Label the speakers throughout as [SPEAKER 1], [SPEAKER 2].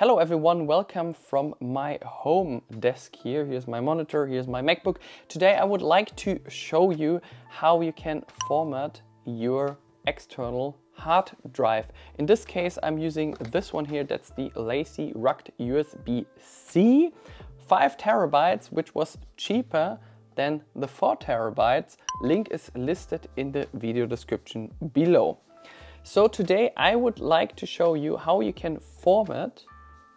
[SPEAKER 1] Hello everyone, welcome from my home desk here. Here's my monitor, here's my MacBook. Today I would like to show you how you can format your external hard drive. In this case, I'm using this one here. That's the LaCie Rugged USB-C, five terabytes, which was cheaper than the four terabytes. Link is listed in the video description below. So today I would like to show you how you can format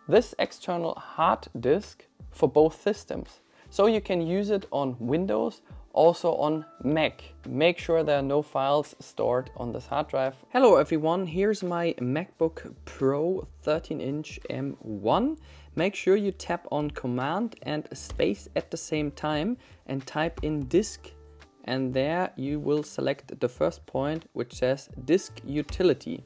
[SPEAKER 1] this external hard disk for both systems. So you can use it on Windows, also on Mac. Make sure there are no files stored on this hard drive. Hello everyone, here's my MacBook Pro 13 inch M1. Make sure you tap on Command and Space at the same time and type in disk and there you will select the first point which says disk utility.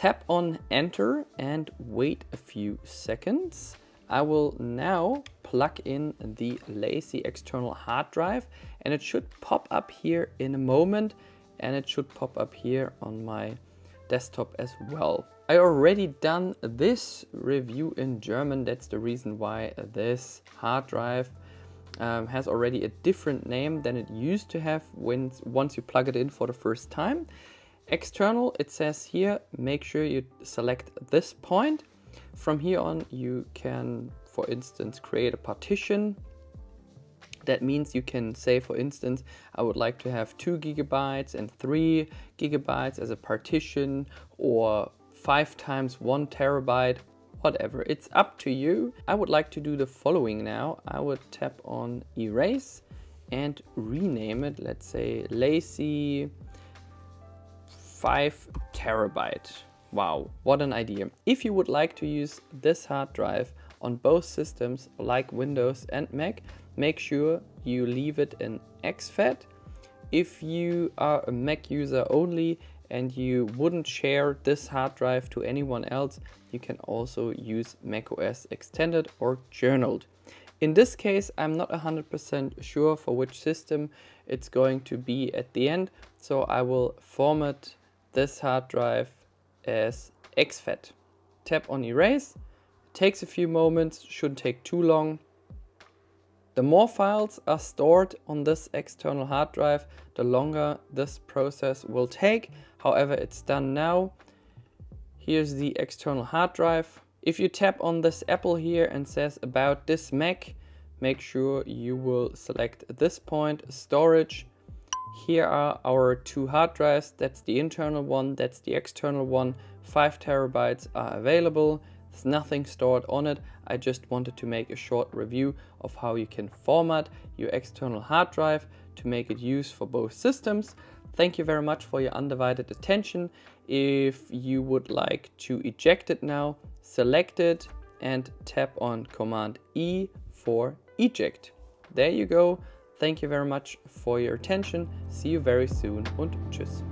[SPEAKER 1] Tap on enter and wait a few seconds. I will now plug in the LaCie external hard drive and it should pop up here in a moment and it should pop up here on my desktop as well. I already done this review in German. That's the reason why this hard drive um, has already a different name than it used to have when once you plug it in for the first time. External, it says here, make sure you select this point. From here on, you can, for instance, create a partition. That means you can say, for instance, I would like to have two gigabytes and three gigabytes as a partition or five times one terabyte, whatever. It's up to you. I would like to do the following now. I would tap on erase and rename it. Let's say LaCie 5 terabyte. Wow, what an idea. If you would like to use this hard drive on both systems like Windows and Mac, make sure you leave it in exFAT. If you are a Mac user only and you wouldn't share this hard drive to anyone else, you can also use macOS Extended or Journaled. In this case, I'm not 100% sure for which system it's going to be at the end, so I will format this hard drive as exFAT. Tap on erase, it takes a few moments, shouldn't take too long. The more files are stored on this external hard drive, the longer this process will take. However, it's done now. Here's the external hard drive. If you tap on this apple here and says about this Mac, make sure you will select this point, storage, here are our two hard drives. That's the internal one, that's the external one. Five terabytes are available. There's nothing stored on it. I just wanted to make a short review of how you can format your external hard drive to make it use for both systems. Thank you very much for your undivided attention. If you would like to eject it now, select it and tap on Command E for eject. There you go. Thank you very much for your attention. See you very soon und tschüss.